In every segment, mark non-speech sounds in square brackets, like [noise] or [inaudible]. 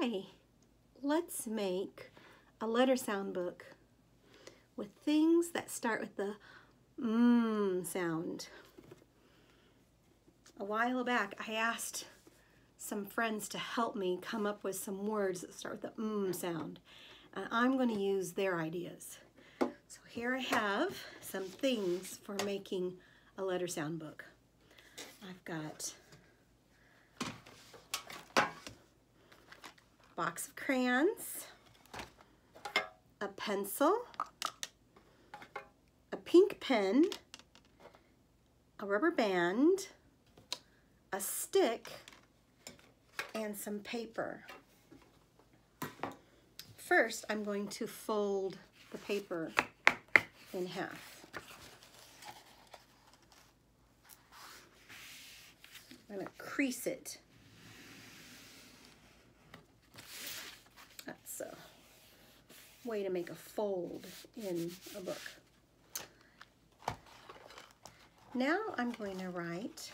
hi, let's make a letter sound book with things that start with the mmm sound. A while back, I asked some friends to help me come up with some words that start with the mmm sound. And I'm going to use their ideas. So here I have some things for making a letter sound book. I've got box of crayons, a pencil, a pink pen, a rubber band, a stick, and some paper. First, I'm going to fold the paper in half. I'm going to crease it way to make a fold in a book. Now I'm going to write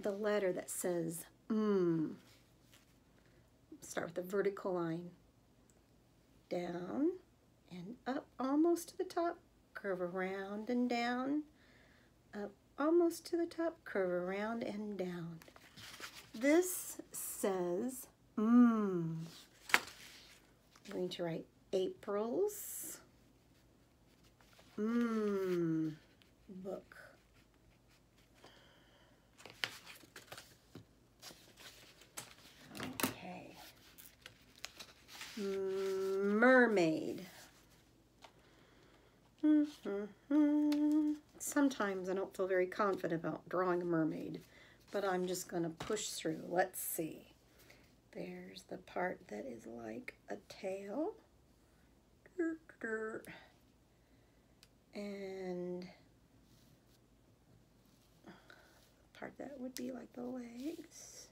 the letter that says mm. Start with the vertical line. Down and up almost to the top, curve around and down, up almost to the top, curve around and down. This says Mmm. I'm going to write April's Mmm book. Okay. Mermaid. -hmm. Sometimes I don't feel very confident about drawing a mermaid, but I'm just going to push through. Let's see. There's the part that is like a tail. And part that would be like the legs.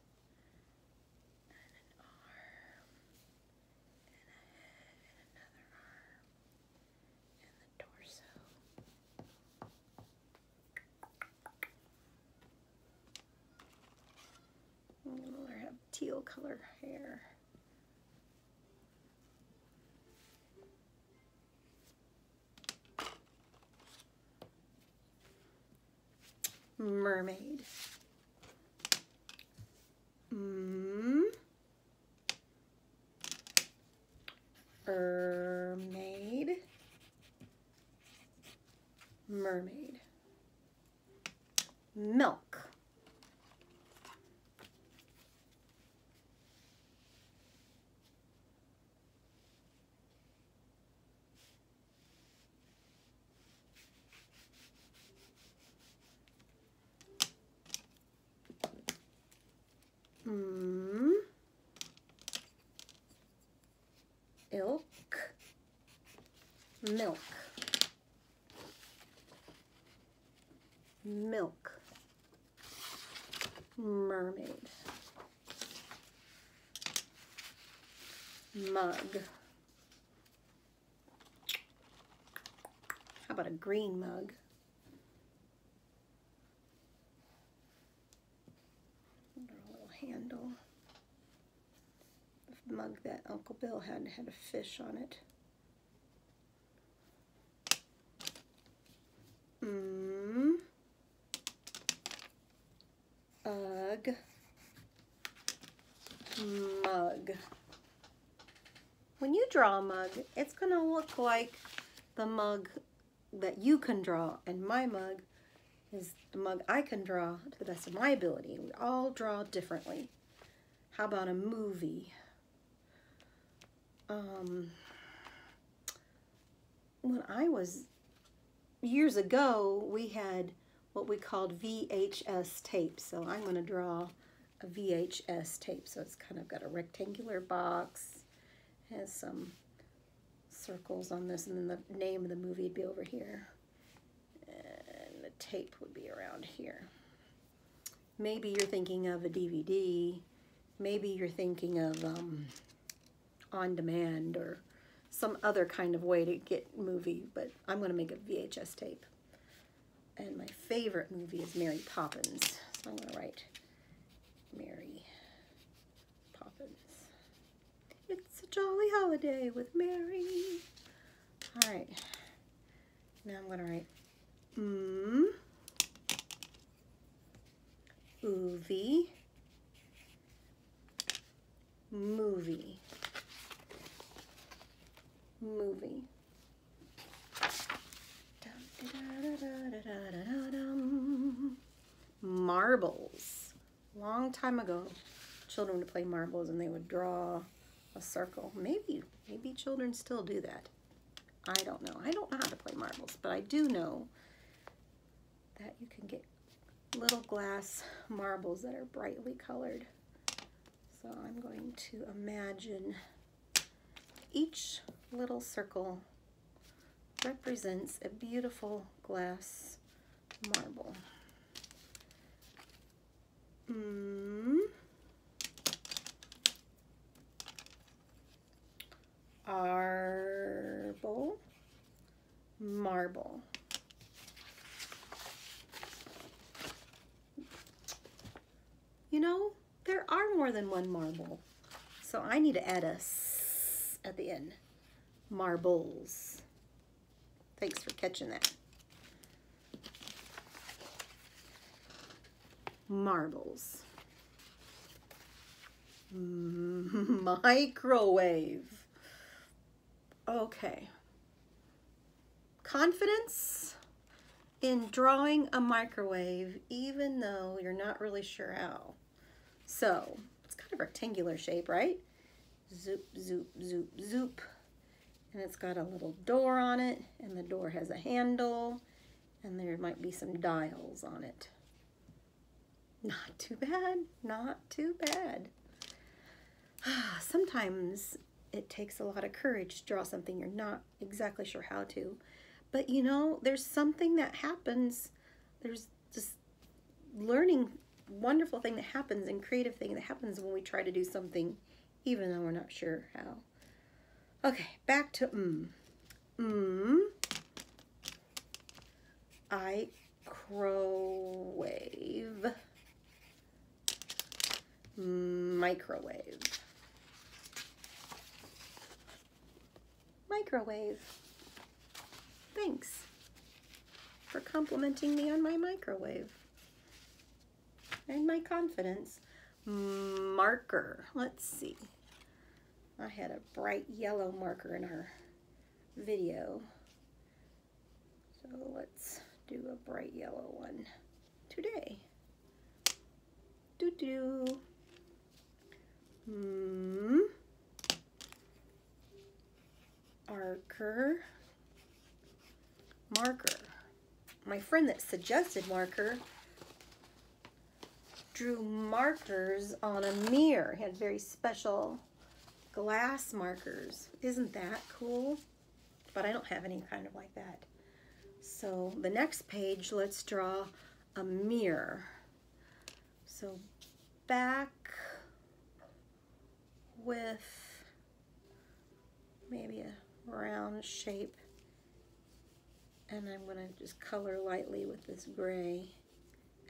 Teal color hair. Mermaid. Mm. Mermaid. Mermaid. Milk. Mm. Ilk. Milk. Milk. Mermaid. Mug. How about a green mug? Little handle. The mug that Uncle Bill had had a fish on it. Mmm. Ugh. Mug. When you draw a mug, it's going to look like the mug that you can draw. And my mug is the mug I can draw to the best of my ability. We all draw differently. How about a movie? Um, when I was, years ago, we had what we called VHS tape. So I'm going to draw a VHS tape. So it's kind of got a rectangular box, has some circles on this, and then the name of the movie would be over here And the tape would be around here. Maybe you're thinking of a DVD. Maybe you're thinking of um, on demand or some other kind of way to get movie, but I'm going to make a VHS tape. And my favorite movie is Mary Poppins. So I'm going to write Mary Poppins. It's a jolly holiday with Mary. All right. Now I'm going to write mm, oovie, movie, movie. Marbles. Long time ago, children would play marbles and they would draw a circle. Maybe, maybe children still do that. I don't know. I don't know how to play marbles, but I do know that you can get little glass marbles that are brightly colored. So I'm going to imagine each little circle represents a beautiful glass marble. Mm. Arble, marble. You know, there are more than one marble. So I need to add a s at the end. Marbles. Thanks for catching that. Marbles. [laughs] Microwave. Okay. Confidence in drawing a microwave even though you're not really sure how. So, it's kind of rectangular shape, right? Zoop, zoop, zoop, zoop and it's got a little door on it and the door has a handle and there might be some dials on it. Not too bad, not too bad. [sighs] Sometimes it takes a lot of courage to draw something you're not exactly sure how to. But you know, there's something that happens, there's this learning wonderful thing that happens and creative thing that happens when we try to do something even though we're not sure how. Okay, back to mm. Mm. I crowave. Microwave. Microwave. Thanks for complimenting me on my microwave and my confidence. Marker. Let's see. I had a bright yellow marker in our video. So let's do a bright yellow one today. Do do. Hmm. Marker. Marker. My friend that suggested marker drew markers on a mirror. He had very special glass markers. Isn't that cool? But I don't have any kind of like that. So the next page, let's draw a mirror. So back with maybe a round shape. And I'm going to just color lightly with this gray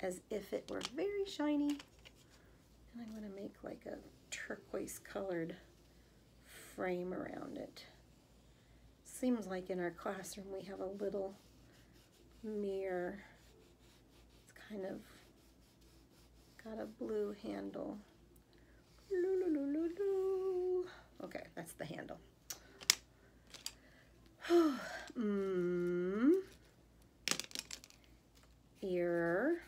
as if it were very shiny. And I'm going to make like a turquoise colored frame around it. Seems like in our classroom we have a little mirror. It's kind of got a blue handle. Okay, that's the handle. [sighs] mm. Ear,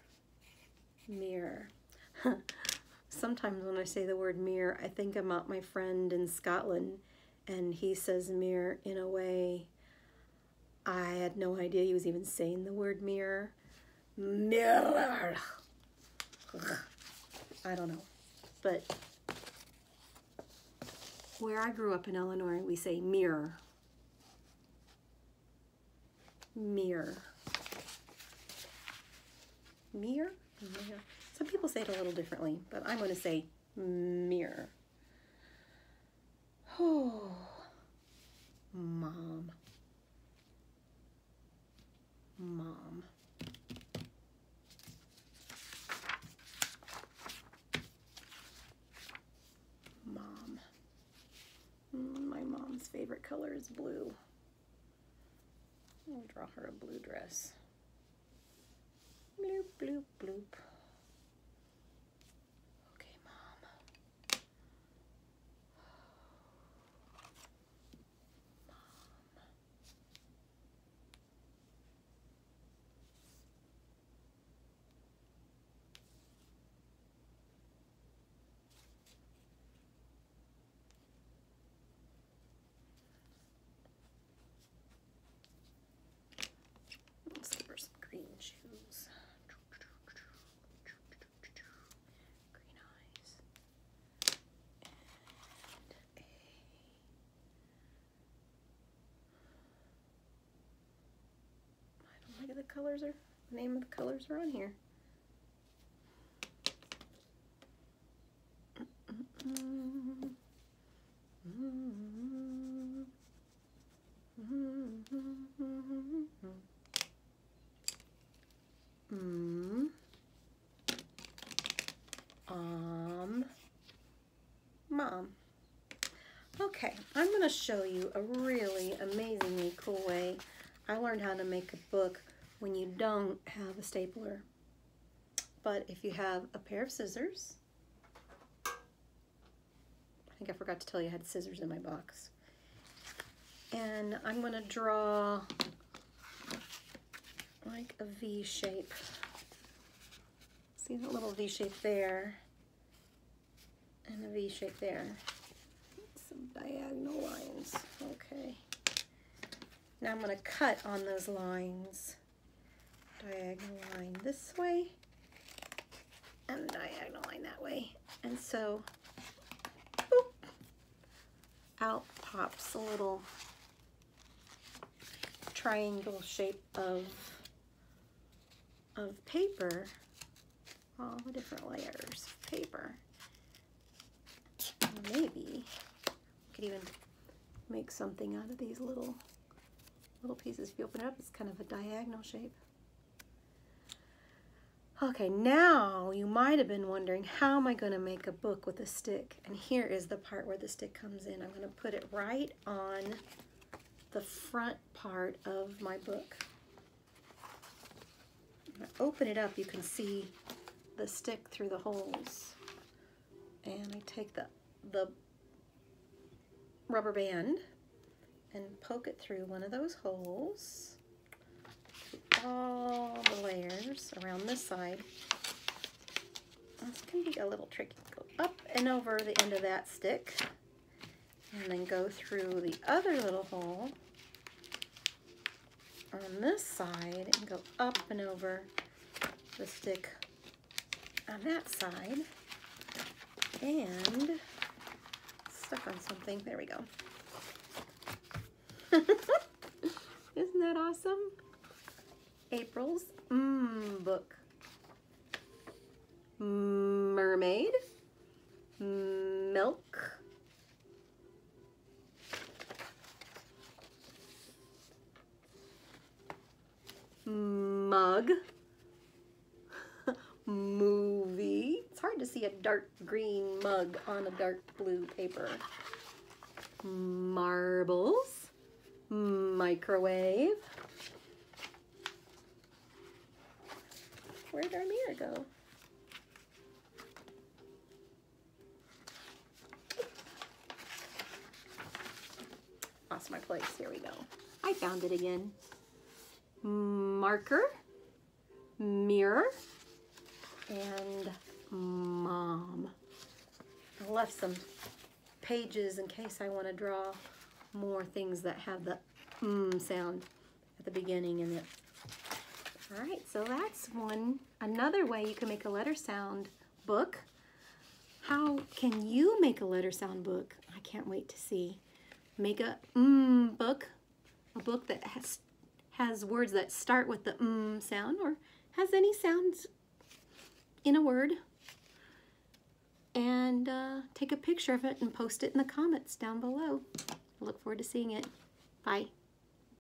mirror. [laughs] sometimes when I say the word mirror, I think about my friend in Scotland, and he says mirror in a way I had no idea he was even saying the word mirror. Mirror. I don't know. But where I grew up in Illinois, we say mirror. Mirror. Mirror? Mirror. Some people say it a little differently, but I'm going to say mirror. Oh, [sighs] mom. Mom. Mom. Mm, my mom's favorite color is blue. I'll draw her a blue dress. Blue, blue, blue, colors are the name of the colors are on here. Um. Mom. Okay, I'm going to show you a really amazingly cool way I learned how to make a book when you don't have a stapler. But if you have a pair of scissors, I think I forgot to tell you I had scissors in my box. And I'm to draw like a V shape. See that little V shape there and a V shape there. Some diagonal lines, okay. Now I'm gonna cut on those lines. Diagonal line this way and diagonal line that way. And so, boop, out pops a little triangle shape of of paper, all the different layers of paper. Maybe could even make something out of these little little pieces. If you open it up, it's kind of a diagonal shape. Okay, now you might have been wondering, how am I going to make a book with a stick? And here is the part where the stick comes in. I'm going to put it right on the front part of my book. Open it up, you can see the stick through the holes. And I take the, the rubber band and poke it through one of those holes all the layers around this side. This can be a little tricky. Go up and over the end of that stick and then go through the other little hole on this side and go up and over the stick on that side and stuck on something. There we go. [laughs] Isn't that awesome? April's Mmm book. Mermaid. Milk. Mug. [laughs] Movie. It's hard to see a dark green mug on a dark blue paper. Marbles. Microwave. Where'd our mirror go? Lost my place. Here we go. I found it again. Marker, mirror, and mom. I left some pages in case I want to draw more things that have the mm sound at the beginning and it all right, so that's one. Another way you can make a letter sound book. How can you make a letter sound book? I can't wait to see. Make a mm book, a book that has has words that start with the mm sound or has any sounds in a word. And uh, take a picture of it and post it in the comments down below. I look forward to seeing it. Bye.